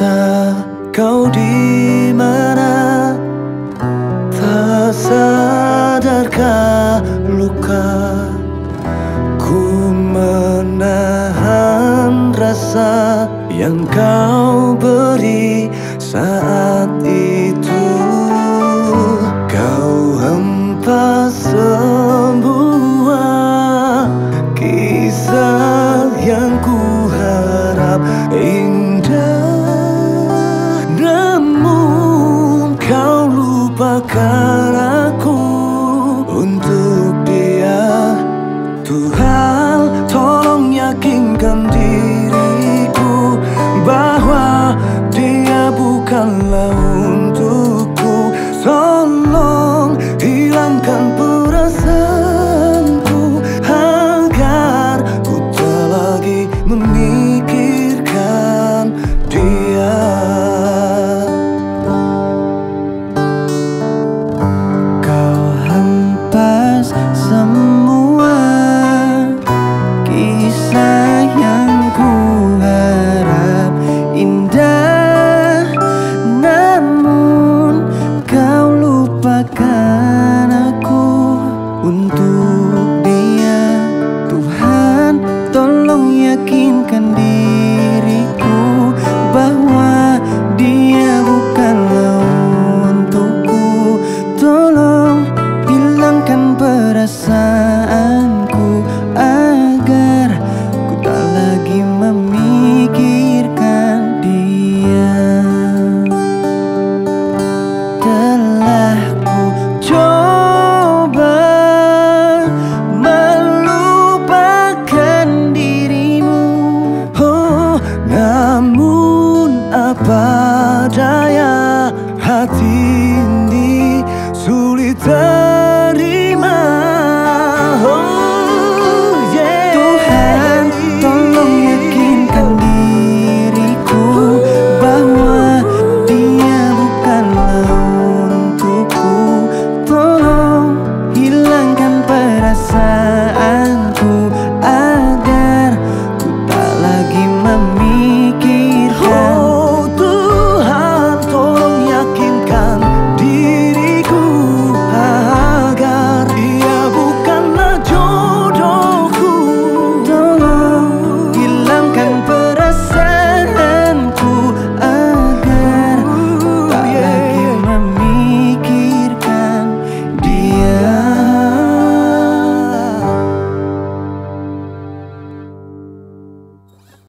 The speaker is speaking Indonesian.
cinta kau di mana? Tak sadarkah luka? Ku menahan rasa yang kau beri saat ini night 다